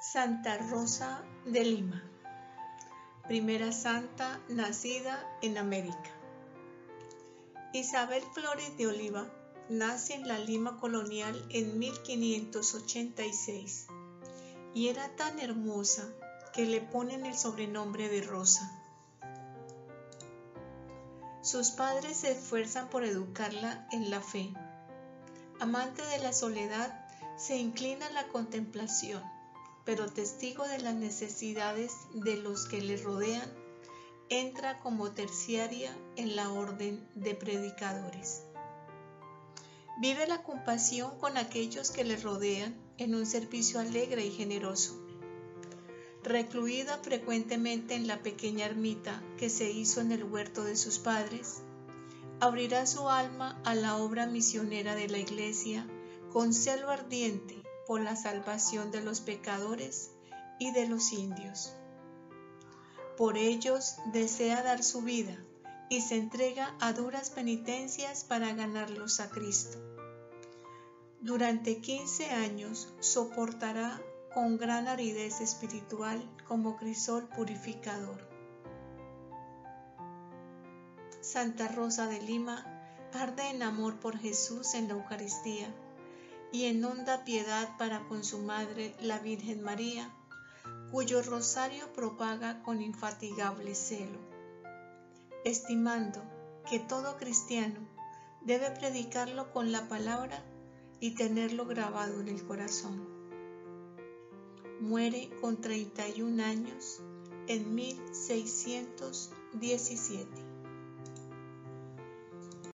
Santa Rosa de Lima, primera santa nacida en América. Isabel Flores de Oliva nace en la Lima colonial en 1586 y era tan hermosa que le ponen el sobrenombre de Rosa. Sus padres se esfuerzan por educarla en la fe. Amante de la soledad, se inclina a la contemplación pero testigo de las necesidades de los que le rodean, entra como terciaria en la orden de predicadores. Vive la compasión con aquellos que le rodean en un servicio alegre y generoso. Recluida frecuentemente en la pequeña ermita que se hizo en el huerto de sus padres, abrirá su alma a la obra misionera de la Iglesia con celo ardiente por la salvación de los pecadores y de los indios. Por ellos desea dar su vida y se entrega a duras penitencias para ganarlos a Cristo. Durante 15 años soportará con gran aridez espiritual como crisol purificador. Santa Rosa de Lima arde en amor por Jesús en la Eucaristía y en honda piedad para con su madre, la Virgen María, cuyo rosario propaga con infatigable celo, estimando que todo cristiano debe predicarlo con la palabra y tenerlo grabado en el corazón. Muere con 31 años en 1617.